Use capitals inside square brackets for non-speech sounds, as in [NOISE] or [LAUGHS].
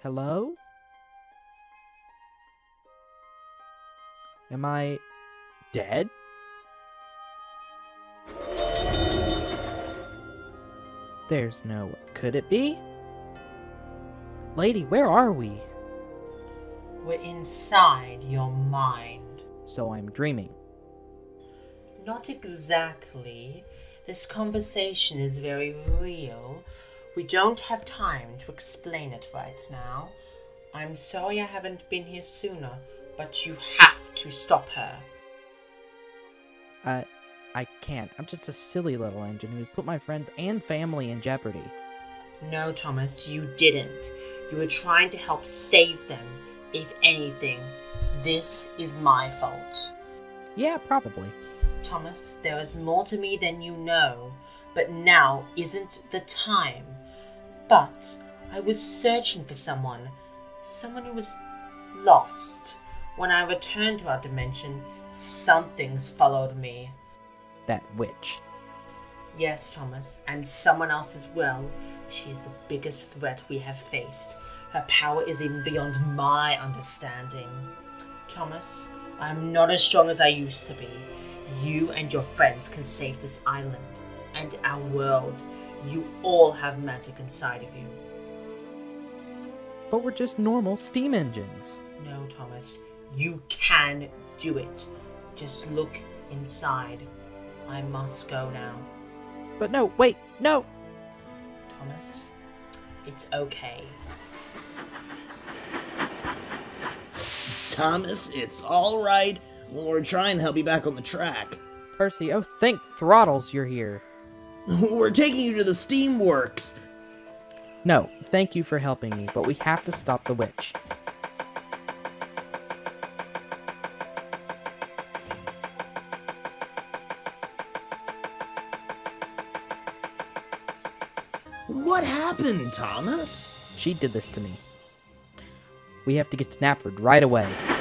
Hello? Am I dead? There's no. Could it be? Lady, where are we? We're inside your mind. So I'm dreaming. Not exactly. This conversation is very real. We don't have time to explain it right now. I'm sorry I haven't been here sooner, but you have to stop her. I. I can't. I'm just a silly little engine who's put my friends and family in jeopardy. No, Thomas, you didn't. You were trying to help save them. If anything, this is my fault. Yeah, probably. Thomas, there is more to me than you know, but now isn't the time. But I was searching for someone, someone who was lost. When I returned to our dimension, something's followed me. That witch. Yes, Thomas, and someone else as well. She is the biggest threat we have faced. Her power is even beyond my understanding. Thomas, I am not as strong as I used to be. You and your friends can save this island and our world. You all have magic inside of you. But we're just normal steam engines. No, Thomas, you can do it. Just look inside. I must go now. But no, wait, no! Thomas, it's okay. Thomas, it's all right. We're trying to help you back on the track. Percy, oh, thank throttles you're here. [LAUGHS] We're taking you to the steamworks. No, thank you for helping me, but we have to stop the witch. What happened, Thomas? She did this to me. We have to get to Knapford right away.